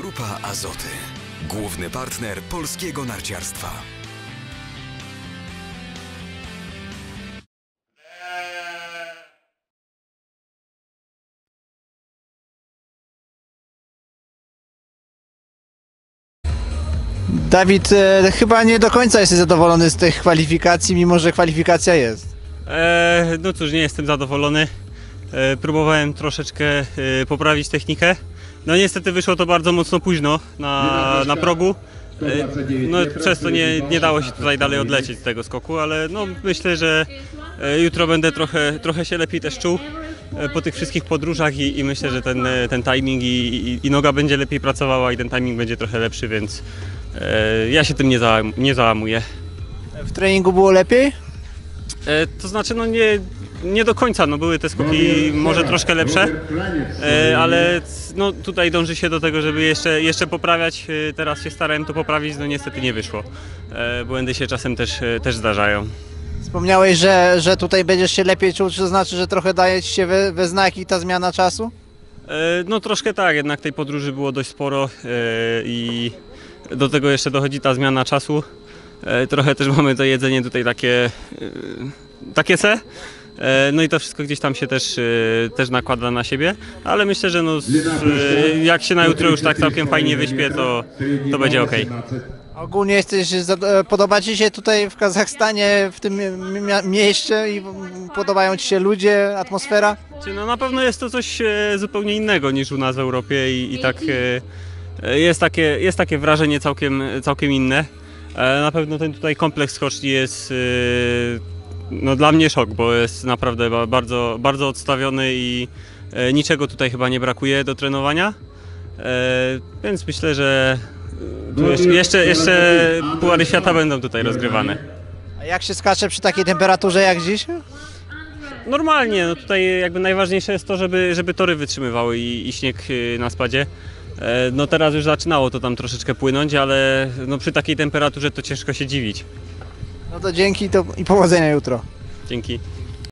Grupa Azoty. Główny partner polskiego narciarstwa. Dawid, e, chyba nie do końca jesteś zadowolony z tych kwalifikacji, mimo że kwalifikacja jest. E, no cóż, nie jestem zadowolony. E, próbowałem troszeczkę e, poprawić technikę. No niestety wyszło to bardzo mocno późno na, na progu. E, no przez to nie, nie dało się tutaj dalej odlecieć z tego skoku, ale no myślę, że e, jutro będę trochę, trochę się lepiej też czuł e, po tych wszystkich podróżach i, i myślę, że ten, ten timing i, i, i noga będzie lepiej pracowała i ten timing będzie trochę lepszy, więc e, ja się tym nie, załam, nie załamuję. W treningu było lepiej? E, to znaczy, no nie, nie do końca, no były te skoki może troszkę lepsze, e, ale no tutaj dąży się do tego, żeby jeszcze, jeszcze poprawiać. E, Teraz się starałem to poprawić, no niestety nie wyszło. E, Błędy się czasem też, też zdarzają. Wspomniałeś, że, że tutaj będziesz się lepiej czuł, czy to znaczy, że trochę daje ci się we, we znaki ta zmiana czasu? No troszkę tak, jednak tej podróży było dość sporo i do tego jeszcze dochodzi ta zmiana czasu. Trochę też mamy to jedzenie tutaj takie, takie se. E, No i to wszystko gdzieś tam się też, e, też nakłada na siebie, ale myślę, że no, e, jak się na jutro już tak całkiem fajnie wyśpię, to, to będzie ok. Ogólnie jesteś, podoba ci się tutaj w Kazachstanie, w tym mieście i podobają ci się ludzie, atmosfera? No na pewno jest to coś zupełnie innego niż u nas w Europie i, i tak jest takie, jest takie wrażenie całkiem, całkiem inne. Na pewno ten tutaj kompleks skoczni jest no, dla mnie szok, bo jest naprawdę ba- bardzo, bardzo odstawiony i e, niczego tutaj chyba nie brakuje do trenowania. E, Więc myślę, że e, tu jeszcze, jeszcze, jeszcze Puchary Świata będą tutaj rozgrywane. A jak się skacze przy takiej temperaturze jak dziś? Normalnie, no tutaj jakby najważniejsze jest to, żeby, żeby tory wytrzymywały i, i śnieg na spadzie. No teraz już zaczynało to tam troszeczkę płynąć, ale no przy takiej temperaturze to ciężko się dziwić. No to dzięki to, i powodzenia jutro. Dzięki.